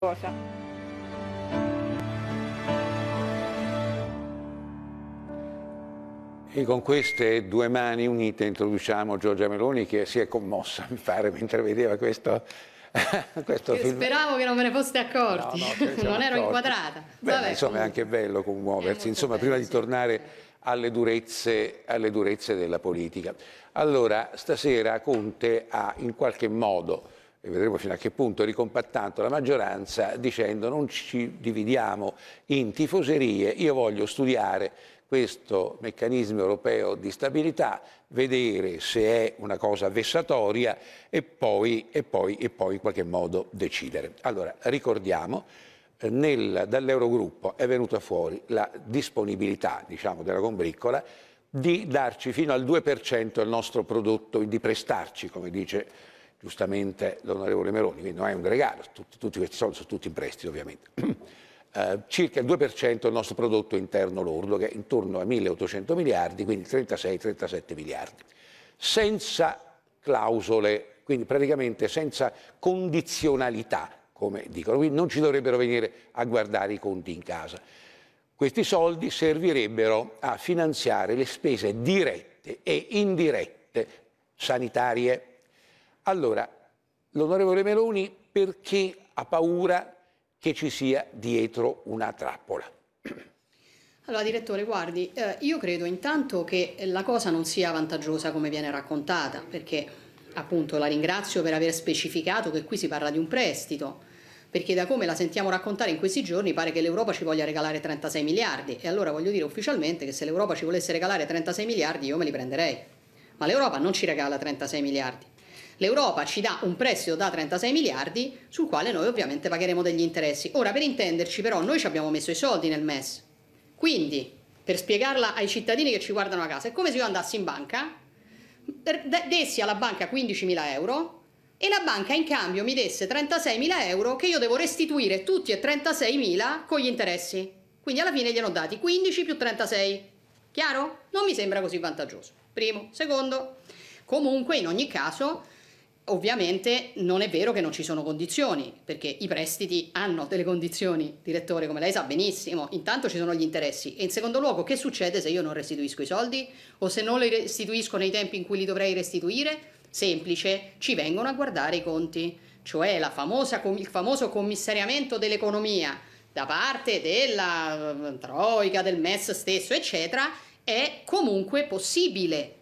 cosa. E con queste due mani unite introduciamo Giorgia Meloni che si è commossa, mi pare, mentre vedeva questo, questo film. Speravo che non me ne foste accorti, No, no, non ero accorti. inquadrata. Beh, Vabbè, insomma è comunque. anche bello commuoversi, insomma bello, prima di sì. tornare alle durezze, alle durezze della politica. Allora, stasera Conte ha in qualche modo, e vedremo fino a che punto, ricompattato la maggioranza dicendo non ci dividiamo in tifoserie, io voglio studiare questo meccanismo europeo di stabilità, vedere se è una cosa vessatoria e poi, e poi, e poi in qualche modo decidere. Allora, ricordiamo, eh, nel- dall'Eurogruppo è venuta fuori la disponibilità diciamo, della combriccola di darci fino al 2% del nostro prodotto, di prestarci, come dice giustamente l'onorevole Meloni, quindi non è un regalo, tutti, tutti questi soldi sono tutti in prestito ovviamente. Eh, circa il 2% del nostro prodotto interno lordo, che è intorno a 1.800 miliardi, quindi 36-37 miliardi, senza clausole, quindi praticamente senza condizionalità, come dicono, quindi non ci dovrebbero venire a guardare i conti in casa. Questi soldi servirebbero a finanziare le spese dirette e indirette sanitarie. Allora, l'onorevole Meloni perché ha paura che ci sia dietro una trappola? Allora, direttore, guardi, eh, io credo intanto che la cosa non sia vantaggiosa come viene raccontata, perché appunto la ringrazio per aver specificato che qui si parla di un prestito, perché da come la sentiamo raccontare in questi giorni pare che l'Europa ci voglia regalare 36 miliardi e allora voglio dire ufficialmente che se l'Europa ci volesse regalare 36 miliardi io me li prenderei, ma l'Europa non ci regala 36 miliardi. L'Europa ci dà un prestito da 36 miliardi sul quale noi ovviamente pagheremo degli interessi. Ora, per intenderci, però, noi ci abbiamo messo i soldi nel MES. Quindi, per spiegarla ai cittadini che ci guardano a casa, è come se io andassi in banca, dessi alla banca 15.000 euro e la banca in cambio mi desse 36.000 euro che io devo restituire tutti e 36.000 con gli interessi. Quindi alla fine gliene ho dati 15 più 36. Chiaro? Non mi sembra così vantaggioso. Primo. Secondo, comunque in ogni caso Ovviamente non è vero che non ci sono condizioni, perché i prestiti hanno delle condizioni, direttore, come lei sa benissimo. Intanto ci sono gli interessi e in secondo luogo che succede se io non restituisco i soldi o se non li restituisco nei tempi in cui li dovrei restituire? Semplice, ci vengono a guardare i conti, cioè famosa, il famoso commissariamento dell'economia da parte della eh, Troica, del MES stesso, eccetera, è comunque possibile.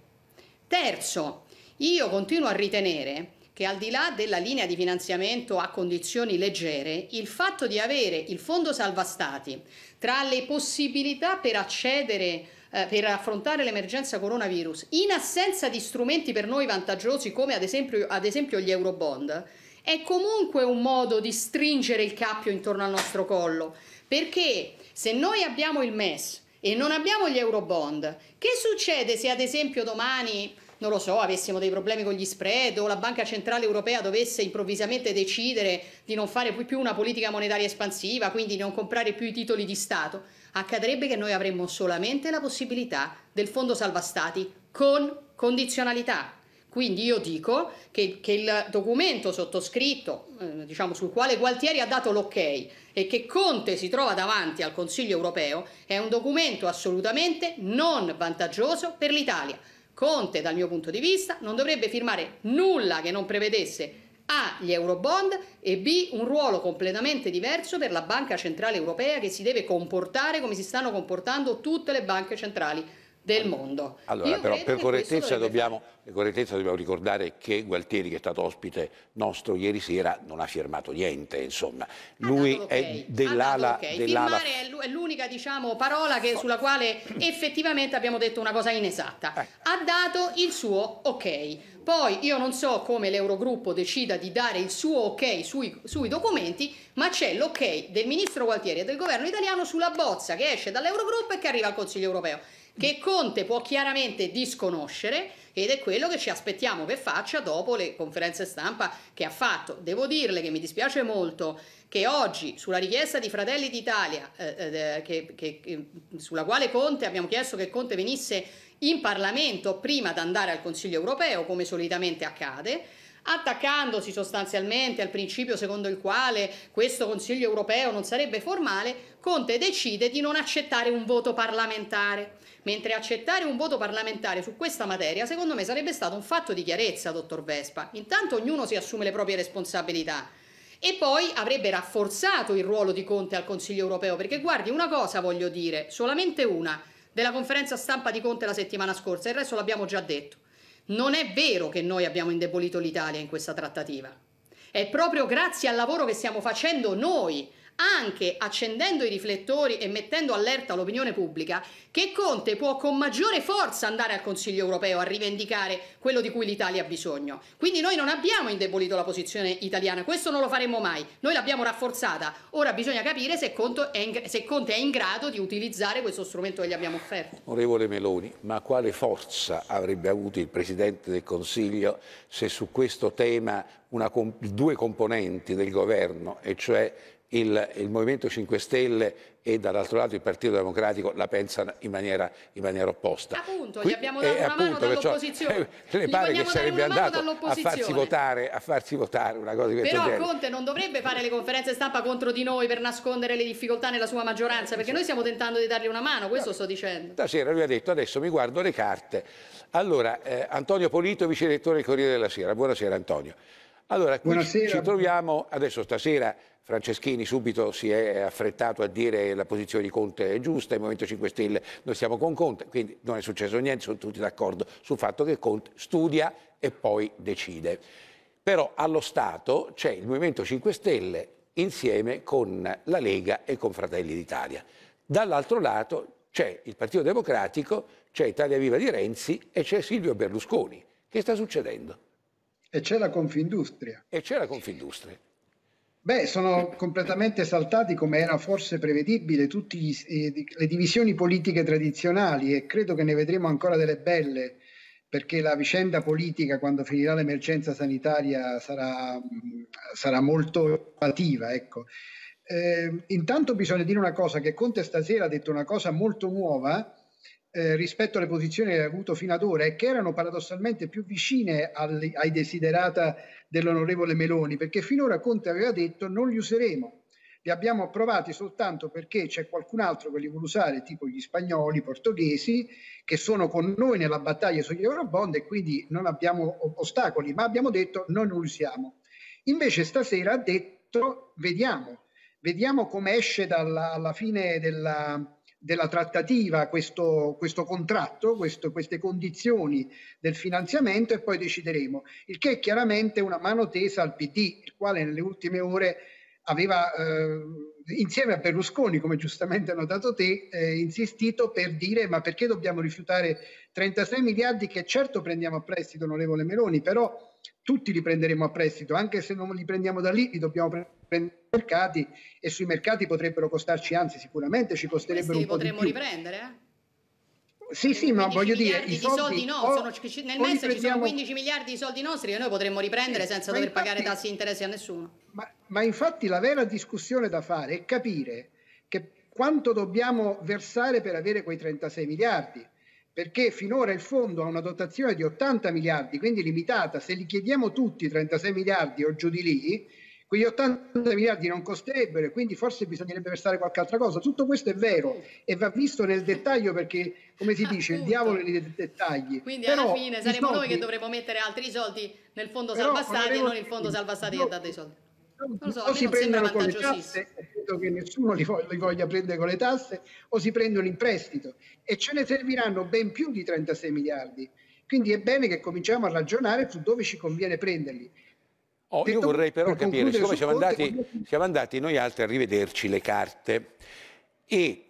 Terzo, io continuo a ritenere che al di là della linea di finanziamento a condizioni leggere, il fatto di avere il fondo salva stati tra le possibilità per accedere eh, per affrontare l'emergenza coronavirus in assenza di strumenti per noi vantaggiosi come ad esempio, ad esempio gli eurobond è comunque un modo di stringere il cappio intorno al nostro collo. Perché se noi abbiamo il MES e non abbiamo gli eurobond che succede se ad esempio domani non lo so, avessimo dei problemi con gli spread o la Banca Centrale Europea dovesse improvvisamente decidere di non fare più una politica monetaria espansiva, quindi di non comprare più i titoli di Stato, accadrebbe che noi avremmo solamente la possibilità del fondo salva stati con condizionalità. Quindi io dico che, che il documento sottoscritto, eh, diciamo sul quale Gualtieri ha dato l'ok e che Conte si trova davanti al Consiglio europeo, è un documento assolutamente non vantaggioso per l'Italia. Conte, dal mio punto di vista, non dovrebbe firmare nulla che non prevedesse A. gli eurobond e B. un ruolo completamente diverso per la Banca Centrale Europea che si deve comportare come si stanno comportando tutte le banche centrali del mondo. Allora, Io però, per correttezza, dobbiamo, per correttezza dobbiamo ricordare che Gualtieri, che è stato ospite nostro ieri sera, non ha firmato niente, insomma. Lui dato è dell'ala... è l'u- è l'unica diciamo, parola che- sulla quale effettivamente abbiamo detto una cosa inesatta. Eh. Ha dato il suo ok. Poi io non so come l'Eurogruppo decida di dare il suo ok sui, sui documenti, ma c'è l'ok del ministro Gualtieri e del governo italiano sulla bozza che esce dall'Eurogruppo e che arriva al Consiglio europeo che Conte può chiaramente disconoscere ed è quello che ci aspettiamo che faccia dopo le conferenze stampa che ha fatto. Devo dirle che mi dispiace molto che oggi sulla richiesta di Fratelli d'Italia, eh, eh, che- che- che- sulla quale Conte abbiamo chiesto che Conte venisse in Parlamento prima di andare al Consiglio europeo, come solitamente accade, attaccandosi sostanzialmente al principio secondo il quale questo Consiglio europeo non sarebbe formale, Conte decide di non accettare un voto parlamentare. Mentre accettare un voto parlamentare su questa materia, secondo me, sarebbe stato un fatto di chiarezza, dottor Vespa. Intanto ognuno si assume le proprie responsabilità. E poi avrebbe rafforzato il ruolo di Conte al Consiglio europeo, perché guardi, una cosa voglio dire, solamente una, della conferenza stampa di Conte la settimana scorsa, il resto l'abbiamo già detto. Non è vero che noi abbiamo indebolito l'Italia in questa trattativa. È proprio grazie al lavoro che stiamo facendo noi anche accendendo i riflettori e mettendo allerta l'opinione pubblica, che Conte può con maggiore forza andare al Consiglio europeo a rivendicare quello di cui l'Italia ha bisogno. Quindi noi non abbiamo indebolito la posizione italiana, questo non lo faremo mai, noi l'abbiamo rafforzata. Ora bisogna capire se Conte è in, se Conte è in grado di utilizzare questo strumento che gli abbiamo offerto. Onorevole Meloni, ma quale forza avrebbe avuto il Presidente del Consiglio se su questo tema una, due componenti del governo, e cioè il, il, Movimento 5 Stelle e dall'altro lato il Partito Democratico la pensano in maniera, in maniera opposta. Appunto, Qui, gli abbiamo dato eh, una appunto, mano dall'opposizione. Eh, le pare che sarebbe andato a farsi, votare, a farsi, votare, una cosa di questo Però genere. Conte non dovrebbe fare le conferenze stampa contro di noi per nascondere le difficoltà nella sua maggioranza, perché noi stiamo tentando di dargli una mano, questo sto dicendo. Stasera lui ha detto adesso mi guardo le carte. Allora, eh, Antonio Polito, vice direttore del Corriere della Sera. Buonasera Antonio. Allora, qui Buonasera. ci troviamo adesso stasera Franceschini subito si è affrettato a dire la posizione di Conte è giusta, il Movimento 5 Stelle noi stiamo con Conte, quindi non è successo niente, sono tutti d'accordo sul fatto che Conte studia e poi decide. Però allo Stato c'è il Movimento 5 Stelle insieme con la Lega e con Fratelli d'Italia. Dall'altro lato c'è il Partito Democratico, c'è Italia Viva di Renzi e c'è Silvio Berlusconi. Che sta succedendo? E c'è la Confindustria. E c'è la Confindustria. Beh, sono completamente saltati, come era forse prevedibile, tutte eh, le divisioni politiche tradizionali e credo che ne vedremo ancora delle belle, perché la vicenda politica, quando finirà l'emergenza sanitaria, sarà, sarà molto attiva. Ecco. Eh, intanto bisogna dire una cosa, che Conte stasera ha detto una cosa molto nuova, eh, rispetto alle posizioni che ha avuto fino ad ora e che erano paradossalmente più vicine alle, ai desiderata dell'onorevole Meloni, perché finora Conte aveva detto non li useremo, li abbiamo approvati soltanto perché c'è qualcun altro che li vuole usare, tipo gli spagnoli, i portoghesi, che sono con noi nella battaglia sugli Eurobond e quindi non abbiamo ostacoli, ma abbiamo detto noi non li usiamo. Invece stasera ha detto vediamo, vediamo come esce dalla, alla fine della, della trattativa questo, questo contratto, questo, queste condizioni del finanziamento e poi decideremo, il che è chiaramente una mano tesa al PD, il quale nelle ultime ore aveva eh, insieme a Berlusconi, come giustamente hai notato te, eh, insistito per dire ma perché dobbiamo rifiutare 36 miliardi che certo prendiamo a prestito, onorevole Meloni, però tutti li prenderemo a prestito, anche se non li prendiamo da lì, li dobbiamo prendere sui mercati e sui mercati potrebbero costarci, anzi sicuramente ci costerebbero un po' potremmo riprendere, eh? Sì, sì, ma voglio dire, i soldi, soldi no, o, sono, nel MES ci sono 15 miliardi di soldi nostri che noi potremmo riprendere sì, senza dover infatti, pagare tassi e interessi a nessuno. Ma, ma infatti la vera discussione da fare è capire che quanto dobbiamo versare per avere quei 36 miliardi perché finora il fondo ha una dotazione di 80 miliardi, quindi limitata, se li chiediamo tutti 36 miliardi o giù di lì, quegli 80 miliardi non costerebbero e quindi forse bisognerebbe versare qualche altra cosa. Tutto questo è vero e va visto nel dettaglio perché, come si dice, il diavolo è nei dettagli. Quindi però, alla fine saremo soldi, noi che dovremo mettere altri soldi nel fondo salva stati e non il fondo salva stati che dà dei soldi. Non so, o si prendono con le tasse, credo che nessuno li, li, voglia prendere con le tasse, o si prendono in prestito e ce ne serviranno ben più di 36 miliardi. Quindi è bene che cominciamo a ragionare su dove ci conviene prenderli. Oh, io vorrei però per capire, siccome siamo andati, siamo andati noi altri a rivederci le carte e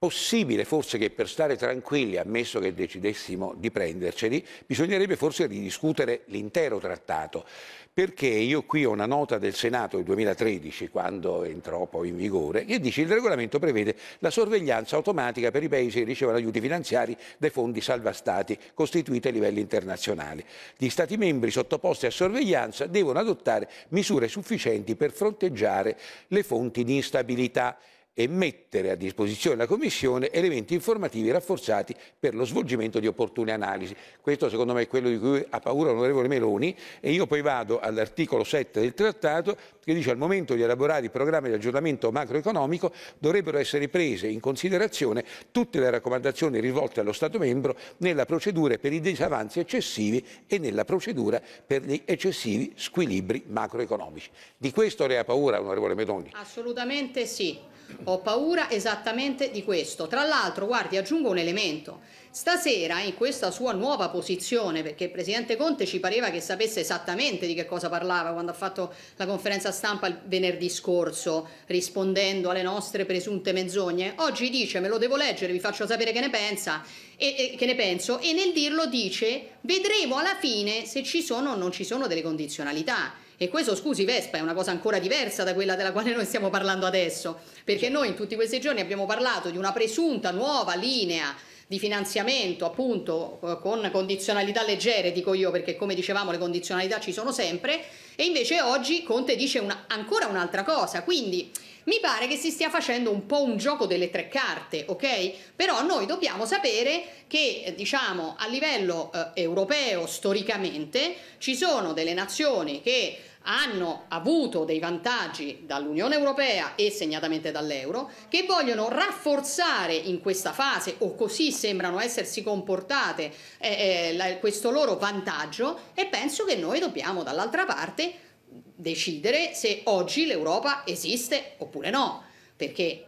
possibile forse che per stare tranquilli, ammesso che decidessimo di prenderceli, bisognerebbe forse ridiscutere l'intero trattato, perché io qui ho una nota del Senato del 2013, quando entrò poi in vigore, che dice che il regolamento prevede la sorveglianza automatica per i paesi che ricevono aiuti finanziari dai fondi salva stati costituiti a livello internazionale. Gli Stati membri sottoposti a sorveglianza devono adottare misure sufficienti per fronteggiare le fonti di instabilità e mettere a disposizione della Commissione elementi informativi rafforzati per lo svolgimento di opportune analisi. Questo secondo me è quello di cui ha paura l'onorevole Meloni e io poi vado all'articolo 7 del trattato che dice al momento di elaborare i programmi di aggiornamento macroeconomico dovrebbero essere prese in considerazione tutte le raccomandazioni rivolte allo Stato membro nella procedura per i disavanzi eccessivi e nella procedura per gli eccessivi squilibri macroeconomici. Di questo lei ha paura, onorevole Meloni? Assolutamente sì. Ho paura esattamente di questo. Tra l'altro, guardi, aggiungo un elemento. Stasera, in questa sua nuova posizione, perché il Presidente Conte ci pareva che sapesse esattamente di che cosa parlava quando ha fatto la conferenza stampa il venerdì scorso, rispondendo alle nostre presunte menzogne, oggi dice, me lo devo leggere, vi faccio sapere che ne pensa, e, e, che ne penso, e nel dirlo dice, vedremo alla fine se ci sono o non ci sono delle condizionalità. E questo, scusi Vespa, è una cosa ancora diversa da quella della quale noi stiamo parlando adesso, perché noi in tutti questi giorni abbiamo parlato di una presunta nuova linea di finanziamento appunto eh, con condizionalità leggere, dico io, perché come dicevamo le condizionalità ci sono sempre, e invece oggi Conte dice una, ancora un'altra cosa, quindi mi pare che si stia facendo un po' un gioco delle tre carte, ok? Però noi dobbiamo sapere che, diciamo, a livello eh, europeo, storicamente, ci sono delle nazioni che hanno avuto dei vantaggi dall'Unione Europea e segnatamente dall'euro, che vogliono rafforzare in questa fase, o così sembrano essersi comportate, eh, eh, questo loro vantaggio e penso che noi dobbiamo dall'altra parte decidere se oggi l'Europa esiste oppure no, perché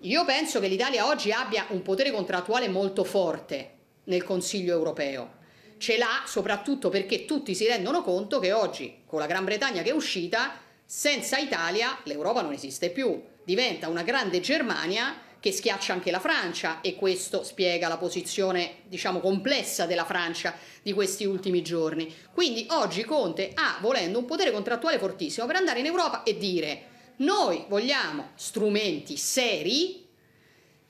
io penso che l'Italia oggi abbia un potere contrattuale molto forte nel Consiglio europeo ce l'ha soprattutto perché tutti si rendono conto che oggi, con la Gran Bretagna che è uscita, senza Italia l'Europa non esiste più, diventa una grande Germania che schiaccia anche la Francia e questo spiega la posizione diciamo complessa della Francia di questi ultimi giorni. Quindi oggi Conte ha volendo un potere contrattuale fortissimo per andare in Europa e dire noi vogliamo strumenti seri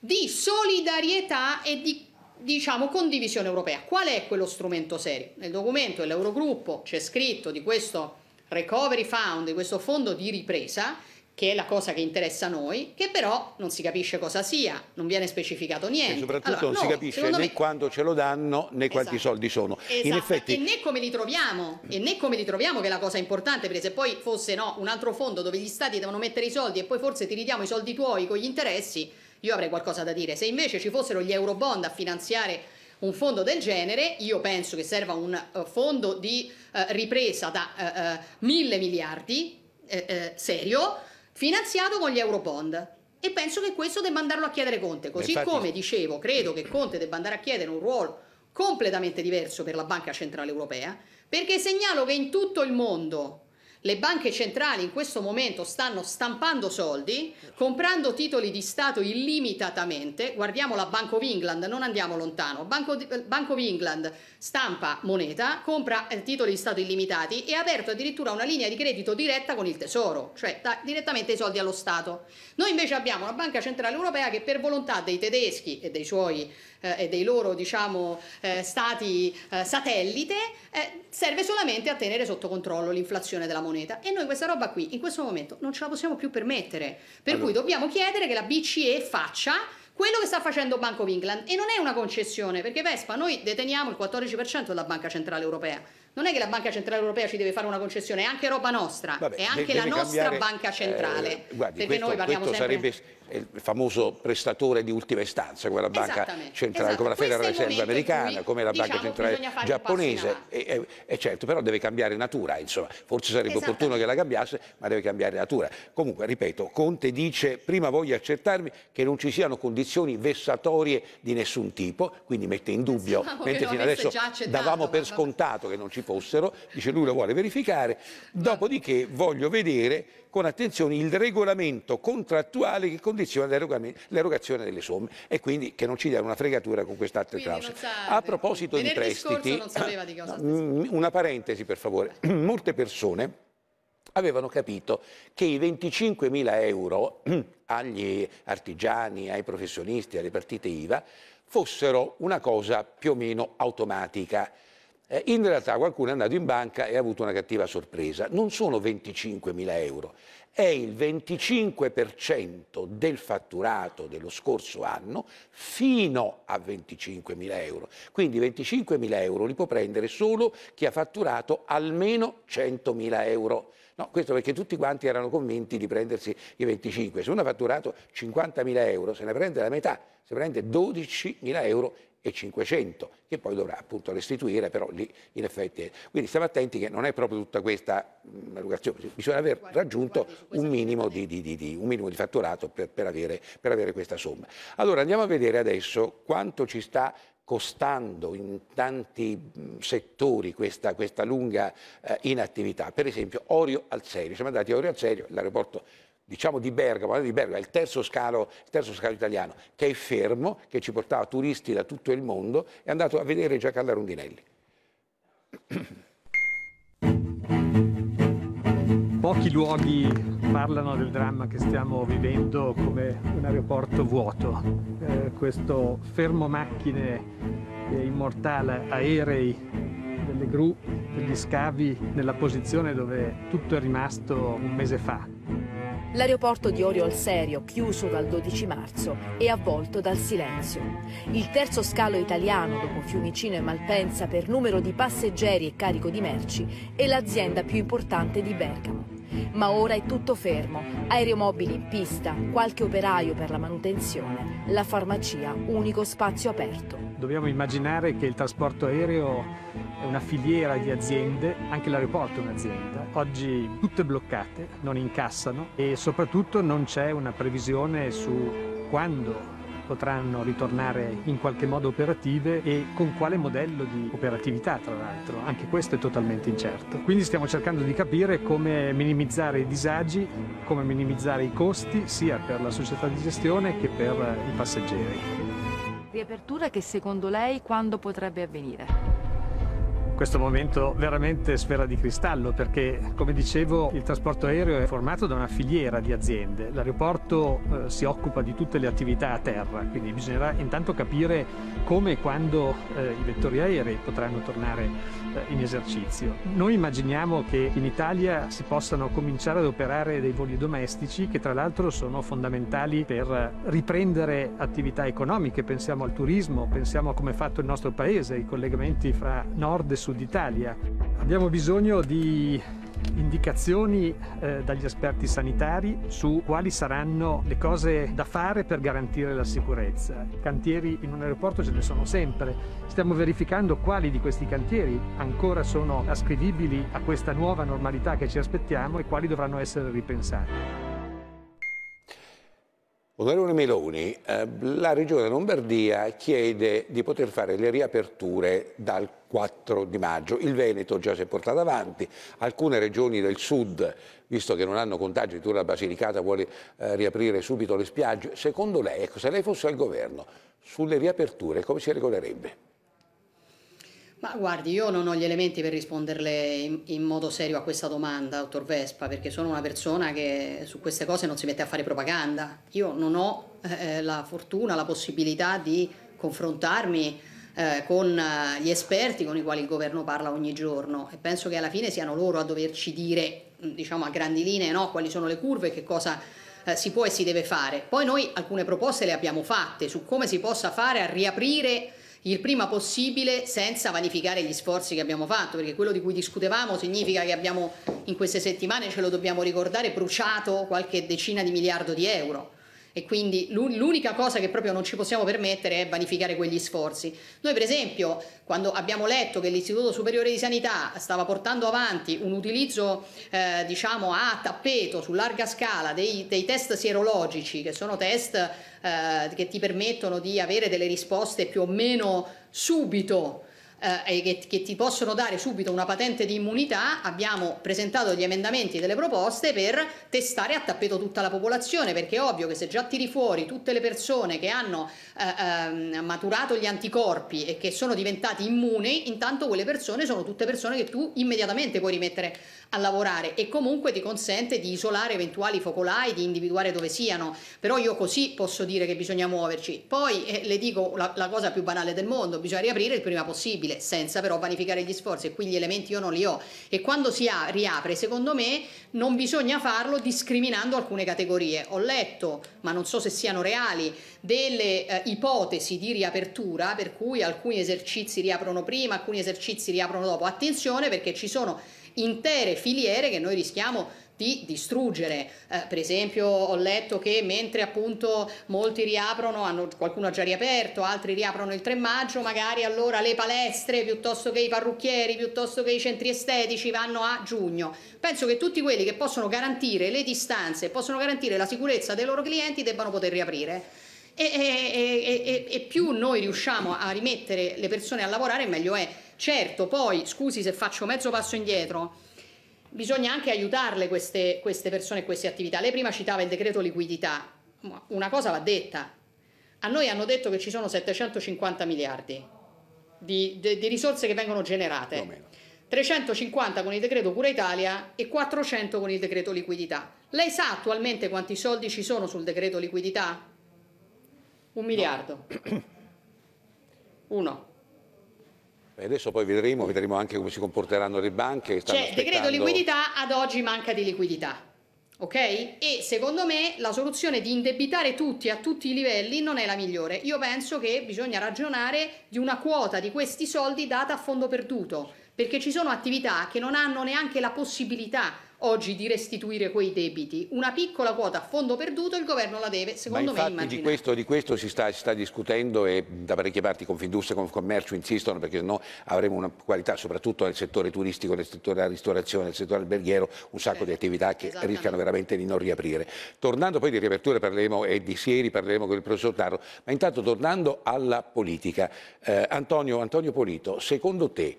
di solidarietà e di diciamo condivisione europea. Qual è quello strumento serio? Nel documento dell'Eurogruppo c'è scritto di questo Recovery Fund, di questo fondo di ripresa, che è la cosa che interessa a noi, che però non si capisce cosa sia, non viene specificato niente. E soprattutto allora, non no, si capisce né me... quando ce lo danno né esatto. quanti soldi sono. Esatto. In effetti... E né come li troviamo, e né come li troviamo che è la cosa importante, perché se poi fosse no, un altro fondo dove gli stati devono mettere i soldi e poi forse ti ridiamo i soldi tuoi con gli interessi, io avrei qualcosa da dire. Se invece ci fossero gli eurobond a finanziare un fondo del genere, io penso che serva un uh, fondo di uh, ripresa da uh, mille miliardi, serio, finanziato con gli eurobond. E penso che questo debba andarlo a chiedere Conte. Così Infatti... come dicevo, credo che Conte debba andare a chiedere un ruolo completamente diverso per la Banca Centrale Europea, perché segnalo che in tutto il mondo le banche centrali in questo momento stanno stampando soldi, comprando titoli di Stato illimitatamente. Guardiamo la Bank of England, non andiamo lontano. Banco, Bank of England stampa moneta, compra eh, titoli di Stato illimitati e ha aperto addirittura una linea di credito diretta con il Tesoro, cioè dà direttamente i soldi allo Stato. Noi invece abbiamo una Banca Centrale Europea che per volontà dei tedeschi e dei suoi eh, e dei loro diciamo, eh, stati eh, satellite eh, serve solamente a tenere sotto controllo l'inflazione della moneta e noi questa roba qui in questo momento non ce la possiamo più permettere. Per allora. cui dobbiamo chiedere che la BCE faccia quello che sta facendo Banco of England. E non è una concessione perché Vespa noi deteniamo il 14% della Banca Centrale Europea. Non è che la Banca Centrale Europea ci deve fare una concessione, è anche roba nostra, Vabbè, è anche la nostra cambiare, banca centrale. Eh, guardi, perché questo, noi parliamo sempre... sarebbe il famoso prestatore di ultima istanza, come la banca centrale, esatto. come la Federal Reserve americana, come la diciamo, banca centrale giapponese, e, e, certo, però deve cambiare natura, insomma, forse sarebbe opportuno che la cambiasse, ma deve cambiare natura. Comunque, ripeto, Conte dice prima voglio accertarmi che non ci siano condizioni vessatorie di nessun tipo, quindi mette in dubbio, mentre fino adesso davamo per scontato che non ci ci fossero, dice lui lo vuole verificare, dopodiché voglio vedere con attenzione il regolamento contrattuale che condiziona l'erogazione delle somme e quindi che non ci dia una fregatura con queste altre clausole. A proposito di prestiti, di una parentesi per favore, molte persone avevano capito che i 25.000 euro agli artigiani, ai professionisti, alle partite IVA fossero una cosa più o meno automatica Eh, in realtà qualcuno è andato in banca e ha avuto una cattiva sorpresa. Non sono 25 mila euro, è il 25% del fatturato dello scorso anno fino a 25 mila euro. Quindi 25 mila euro li può prendere solo chi ha fatturato almeno 100 mila euro. No, questo perché tutti quanti erano convinti di prendersi i 25. Se uno ha fatturato 50 mila euro, se ne prende la metà, se prende 12 mila euro e 500 che poi dovrà appunto restituire però lì in effetti quindi stiamo attenti che non è proprio tutta questa erogazione. Bisogna aver raggiunto un minimo di, di, di, un minimo di fatturato per, per, avere, per avere questa somma. Allora andiamo a vedere adesso quanto ci sta costando in tanti settori questa, questa lunga eh, inattività. Per esempio Orio al Serio, siamo andati a Orio al Serio, l'aeroporto diciamo di Bergamo, di Bergamo, il terzo, scalo, il terzo scalo italiano, che è fermo, che ci portava turisti da tutto il mondo, è andato a vedere Giacarlo Rondinelli. Pochi luoghi parlano del dramma che stiamo vivendo come un aeroporto vuoto. Eh, questo fermo macchine che immortala aerei, delle gru, degli scavi nella posizione dove tutto è rimasto un mese fa. L'aeroporto di Orio al Serio, chiuso dal 12 marzo, è avvolto dal silenzio. Il terzo scalo italiano, dopo Fiumicino e Malpensa, per numero di passeggeri e carico di merci, è l'azienda più importante di Bergamo. Ma ora è tutto fermo, aeromobili in pista, qualche operaio per la manutenzione, la farmacia, unico spazio aperto. Dobbiamo immaginare che il trasporto aereo è una filiera di aziende, anche l'aeroporto è un'azienda. Oggi tutte bloccate, non incassano e soprattutto non c'è una previsione su quando potranno ritornare in qualche modo operative e con quale modello di operatività tra l'altro, anche questo è totalmente incerto. Quindi stiamo cercando di capire come minimizzare i disagi, come minimizzare i costi sia per la società di gestione che per i passeggeri. Riapertura che secondo lei quando potrebbe avvenire? questo momento veramente sfera di cristallo perché, come dicevo, il trasporto aereo è formato da una filiera di aziende. L'aeroporto eh, si occupa di tutte le attività a terra, quindi bisognerà intanto capire come e quando eh, i vettori aerei potranno tornare in esercizio. Noi immaginiamo che in Italia si possano cominciare ad operare dei voli domestici che tra l'altro sono fondamentali per riprendere attività economiche, pensiamo al turismo, pensiamo a come è fatto il nostro paese, i collegamenti fra nord e Sud Italia. Abbiamo bisogno di indicazioni eh, dagli esperti sanitari su quali saranno le cose da fare per garantire la sicurezza. Cantieri in un aeroporto ce ne sono sempre. Stiamo verificando quali di questi cantieri ancora sono ascrivibili a questa nuova normalità che ci aspettiamo e quali dovranno essere ripensati. Onorevole Meloni, eh, la Regione Lombardia chiede di poter fare le riaperture dal 4 di maggio. Il Veneto già si è portato avanti, alcune regioni del sud, visto che non hanno contagi, addirittura la Basilicata vuole eh, riaprire subito le spiagge. Secondo lei, ecco, se lei fosse al governo, sulle riaperture come si regolerebbe? Ma guardi, io non ho gli elementi per risponderle in, in, modo serio a questa domanda, dottor Vespa, perché sono una persona che su queste cose non si mette a fare propaganda. Io non ho eh, la fortuna, la possibilità di confrontarmi eh, con eh, gli esperti con i quali il governo parla ogni giorno e penso che alla fine siano loro a doverci dire, diciamo a grandi linee, no, quali sono le curve e che cosa eh, si può e si deve fare. Poi noi alcune proposte le abbiamo fatte su come si possa fare a riaprire il prima possibile senza vanificare gli sforzi che abbiamo fatto, perché quello di cui discutevamo significa che abbiamo in queste settimane, ce lo dobbiamo ricordare, bruciato qualche decina di miliardo di euro e quindi l'unica cosa che proprio non ci possiamo permettere è vanificare quegli sforzi. Noi per esempio quando abbiamo letto che l'Istituto Superiore di Sanità stava portando avanti un utilizzo eh, diciamo a tappeto su larga scala dei, dei test sierologici che sono test eh, che ti permettono di avere delle risposte più o meno subito eh, che, che, ti possono dare subito una patente di immunità, abbiamo presentato gli emendamenti e delle proposte per testare a tappeto tutta la popolazione, perché è ovvio che se già tiri fuori tutte le persone che hanno eh, eh, maturato gli anticorpi e che sono diventati immuni, intanto quelle persone sono tutte persone che tu immediatamente puoi rimettere a lavorare e comunque ti consente di isolare eventuali focolai, di individuare dove siano, però io così posso dire che bisogna muoverci. Poi eh, le dico la, la, cosa più banale del mondo, bisogna riaprire il prima possibile, senza però vanificare gli sforzi e qui gli elementi io non li ho e quando si ha, riapre, secondo me non bisogna farlo discriminando alcune categorie. Ho letto, ma non so se siano reali, delle eh, ipotesi di riapertura per cui alcuni esercizi riaprono prima, alcuni esercizi riaprono dopo. Attenzione perché ci sono intere filiere che noi rischiamo di distruggere. Eh, per esempio ho letto che mentre appunto molti riaprono, hanno, qualcuno ha già riaperto, altri riaprono il 3 maggio, magari allora le palestre piuttosto che i parrucchieri, piuttosto che i centri estetici vanno a giugno. Penso che tutti quelli che possono garantire le distanze, possono garantire la sicurezza dei loro clienti debbano poter riaprire. E, e, e, e, più noi riusciamo a rimettere le persone a lavorare, meglio è. Certo, poi, scusi se faccio mezzo passo indietro, bisogna anche aiutarle queste, queste persone e queste attività. Lei prima citava il decreto liquidità, una cosa va detta. A noi hanno detto che ci sono 750 miliardi di, di, di risorse che vengono generate. 350 con il decreto Cura Italia e 400 con il decreto liquidità. Lei sa attualmente quanti soldi ci sono sul decreto liquidità? Un miliardo. No. Uno. E adesso poi vedremo, vedremo anche come si comporteranno le banche. Cioè, aspettando... decreto liquidità ad oggi manca di liquidità. Ok? E secondo me la soluzione di indebitare tutti a tutti i livelli non è la migliore. Io penso che bisogna ragionare di una quota di questi soldi data a fondo perduto, perché ci sono attività che non hanno neanche la possibilità oggi di restituire quei debiti. Una piccola quota a fondo perduto il governo la deve, secondo me, immaginare. Di questo, di questo si, sta, si, sta, discutendo e da parecchie parti Confindustria e Confcommercio insistono perché sennò avremo una qualità, soprattutto nel settore turistico, nel settore della ristorazione, nel settore alberghiero, un sacco eh, di attività che rischiano veramente di non riaprire. Tornando poi di riaperture parleremo e di Sieri parleremo con il professor Tarro, ma intanto tornando alla politica, eh, Antonio, Antonio Polito, secondo te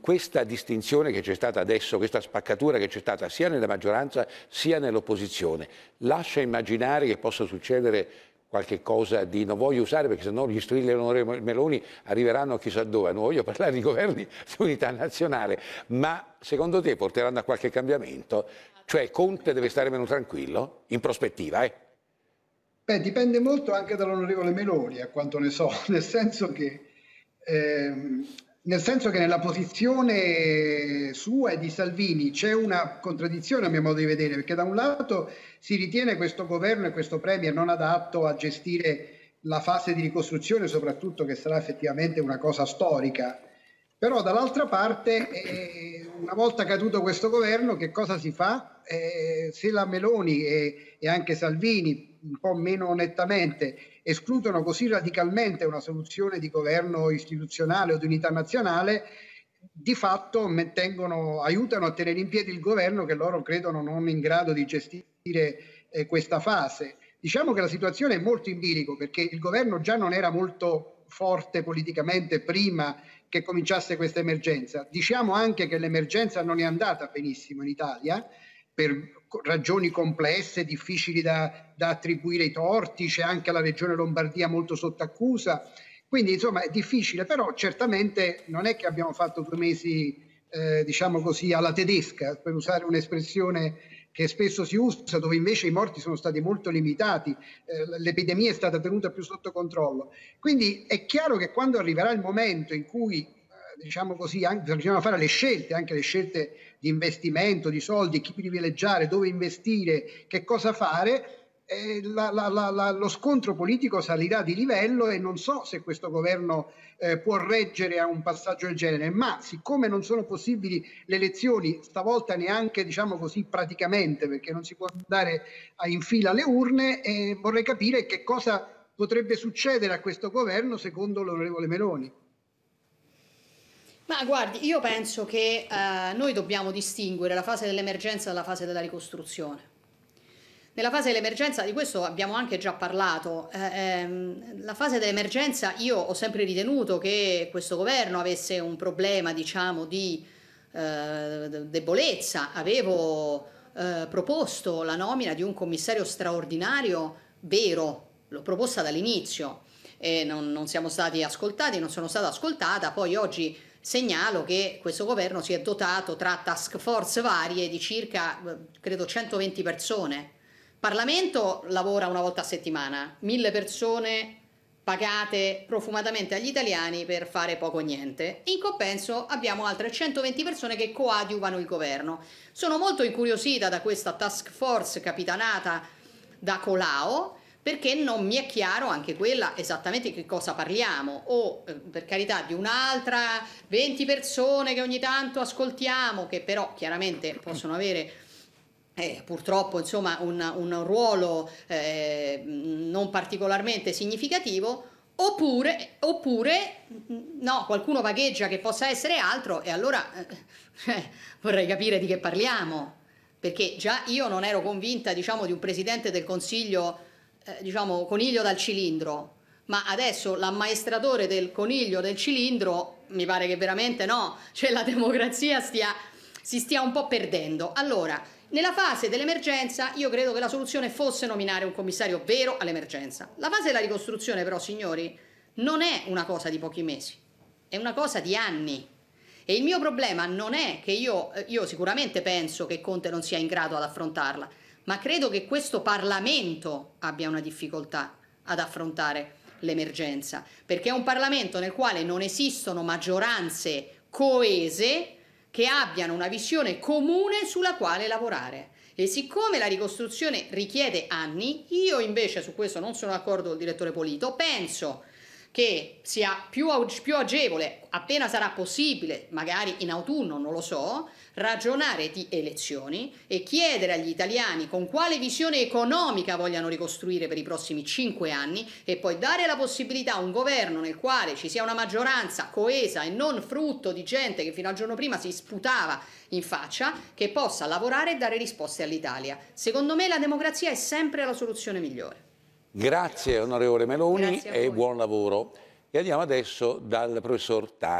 questa distinzione che c'è stata adesso, questa spaccatura che c'è stata sia nella maggioranza sia nell'opposizione, lascia immaginare che possa succedere qualche cosa di non voglio usare perché sennò gli strilli dell'onorevole Meloni arriveranno chissà dove, non voglio parlare di governi di unità nazionale, ma secondo te porteranno a qualche cambiamento? Cioè Conte deve stare meno tranquillo? In prospettiva, eh? Beh, dipende molto anche dall'onorevole Meloni, a quanto ne so, nel senso che ehm, nel senso che nella posizione sua e di Salvini c'è una contraddizione a mio modo di vedere, perché da un lato si ritiene questo governo e questo Premier non adatto a gestire la fase di ricostruzione, soprattutto che sarà effettivamente una cosa storica, però dall'altra parte, eh, una volta caduto questo governo, che cosa si fa? Eh, se la Meloni e, e anche Salvini, un po' meno nettamente, escludono così radicalmente una soluzione di governo istituzionale o di unità nazionale, di fatto aiutano a tenere in piedi il governo che loro credono non in grado di gestire eh, questa fase. Diciamo che la situazione è molto in bilico perché il governo già non era molto forte politicamente prima che cominciasse questa emergenza. Diciamo anche che l'emergenza non è andata benissimo in Italia per ragioni complesse, difficili da, da attribuire ai torti, c'è anche la regione Lombardia molto sotto accusa, quindi insomma è difficile, però certamente non è che abbiamo fatto due mesi, eh, diciamo così, alla tedesca, per usare un'espressione che spesso si usa, dove invece i morti sono stati molto limitati, eh, l'epidemia è stata tenuta più sotto controllo. Quindi è chiaro che quando arriverà il momento in cui diciamo così, anche, bisogna fare le scelte, anche le scelte di investimento, di soldi, chi privilegiare, dove investire, che cosa fare, eh, la, la, la, lo scontro politico salirà di livello e non so se questo governo eh, può reggere a un passaggio del genere, ma siccome non sono possibili le elezioni, stavolta neanche diciamo così praticamente, perché non si può andare in fila alle urne, eh, vorrei capire che cosa potrebbe succedere a questo governo secondo l'onorevole Meloni. Ma guardi, io penso che eh, noi dobbiamo distinguere la fase dell'emergenza dalla fase della ricostruzione. Nella fase dell'emergenza, di questo abbiamo anche già parlato, eh, ehm, la fase dell'emergenza io ho sempre ritenuto che questo governo avesse un problema, diciamo, di eh, debolezza. Avevo eh, proposto la nomina di un commissario straordinario vero, l'ho proposta dall'inizio e non, non siamo stati ascoltati, non sono stata ascoltata, poi oggi segnalo che questo governo si è dotato tra task force varie di circa, eh, credo, 120 persone. Parlamento lavora una volta a settimana, mille persone pagate profumatamente agli italiani per fare poco o niente. In compenso abbiamo altre 120 persone che coadiuvano il governo. Sono molto incuriosita da questa task force capitanata da Colau perché non mi è chiaro anche quella esattamente che cosa parliamo o eh, per carità di un'altra 20 persone che ogni tanto ascoltiamo che però chiaramente possono avere eh, purtroppo insomma un, un ruolo eh, non particolarmente significativo oppure, oppure no, qualcuno vagheggia che possa essere altro e allora eh, vorrei capire di che parliamo perché già io non ero convinta diciamo di un presidente del consiglio eh, diciamo, coniglio dal cilindro, ma adesso l'ammaestratore del coniglio del cilindro mi pare che veramente no, cioè la democrazia stia, si stia un po' perdendo. Allora, nella fase dell'emergenza io credo che la soluzione fosse nominare un commissario vero all'emergenza. La fase della ricostruzione però, signori, non è una cosa di pochi mesi, è una cosa di anni. E il mio problema non è che io, eh, io sicuramente penso che Conte non sia in grado ad affrontarla, ma credo che questo Parlamento abbia una difficoltà ad affrontare l'emergenza, perché è un Parlamento nel quale non esistono maggioranze coese che abbiano una visione comune sulla quale lavorare. E siccome la ricostruzione richiede anni, io invece su questo non sono d'accordo con il direttore Polito, penso che sia più, più agevole, appena sarà possibile, magari in autunno, non lo so, ragionare di elezioni e chiedere agli italiani con quale visione economica vogliano ricostruire per i prossimi cinque anni e poi dare la possibilità a un governo nel quale ci sia una maggioranza coesa e non frutto di gente che fino al giorno prima si sputava in faccia, che possa lavorare e dare risposte all'Italia. Secondo me la democrazia è sempre la soluzione migliore. Grazie onorevole Meloni e buon lavoro. E andiamo adesso dal professor Tari.